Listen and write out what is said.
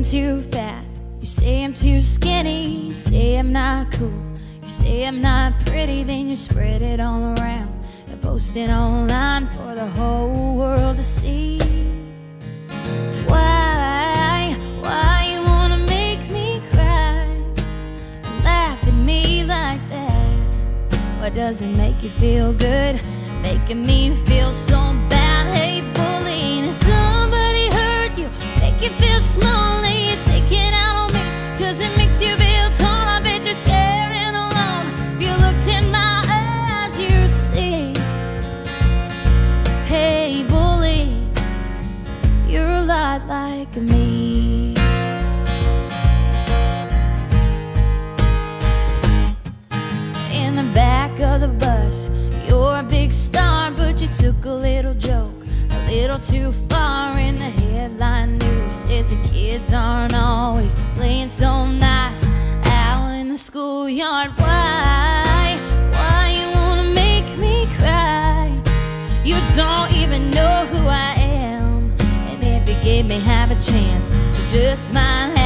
I'm too fat. You say I'm too skinny. You say I'm not cool. You say I'm not pretty, then you spread it all around. You're posting online for the whole world to see. Why, why you wanna make me cry? Laugh at me like that. What does it make you feel good? Making me feel so bad. Hey, bullying, somebody hurt you? Make you feel small lot like me. In the back of the bus, you're a big star, but you took a little joke a little too far. In the headline news says the kids aren't always playing so nice out in the schoolyard. Why? Why you wanna make me cry? You don't even know who I am. Me half a chance, you just might